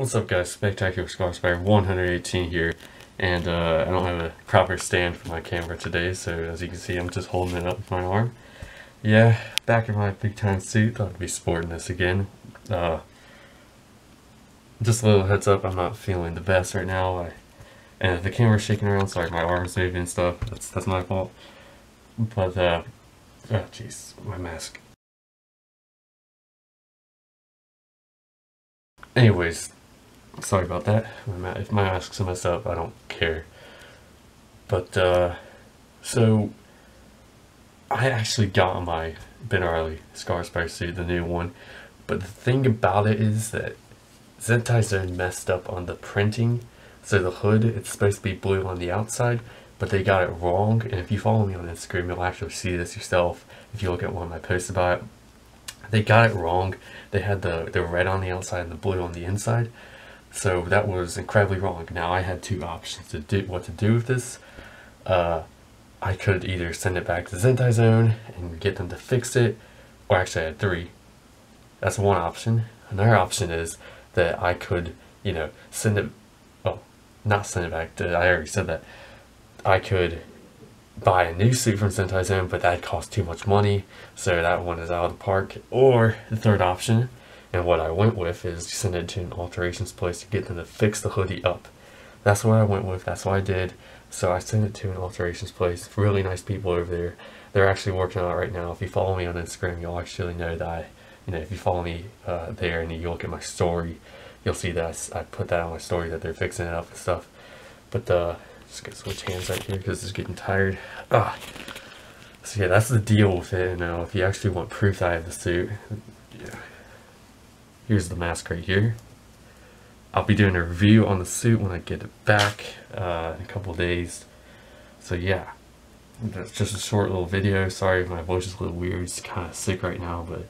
What's up guys, Spectacular Scarlet Spider 118 here, and uh, I don't have a proper stand for my camera today, so as you can see I'm just holding it up with my arm. Yeah, back in my big time suit, thought I'd be sporting this again. Uh, just a little heads up, I'm not feeling the best right now, I, and the camera's shaking around, sorry, my arm's moving and stuff, that's, that's my fault. But, uh, oh jeez, my mask. Anyways, sorry about that. If my mask's messed up, I don't care. But, uh, so, I actually got my Ben Reilly Scarlet Spider suit, the new one. But the thing about it is that Zentai Zone messed up on the printing. So the hood, it's supposed to be blue on the outside, but they got it wrong. And if you follow me on Instagram, you'll actually see this yourself if you look at one of my posts about it. They got it wrong. They had the, the red on the outside and the blue on the inside. So that was incredibly wrong. Now I had two options to do what to do with this. Uh, I could either send it back to Zentai Zone and get them to fix it, or actually I had three. That's one option. Another option is that I could, you know, send it, well, not send it back to, I already said that. I could buy a new suit from Zentai Zone, but that cost too much money, so that one is out of the park. Or the third option, and what I went with, is send it to an alterations place to get them to fix the hoodie up. That's what I went with, that's what I did. So I sent it to an alterations place. Really nice people over there. They're actually working on it right now. If you follow me on Instagram, you'll actually know that I, you know, if you follow me uh, there and you look at my story, you'll see that I, put that on my story that they're fixing it up and stuff. But uh, just gonna switch hands right here because it's getting tired. Ah. So yeah, that's the deal with it. Now, if you actually want proof that I have the suit, yeah. Here's the mask right here. I'll be doing a review on the suit when I get it back uh, in a couple days. So yeah, that's just a short little video. Sorry my voice is a little weird. It's kind of sick right now, but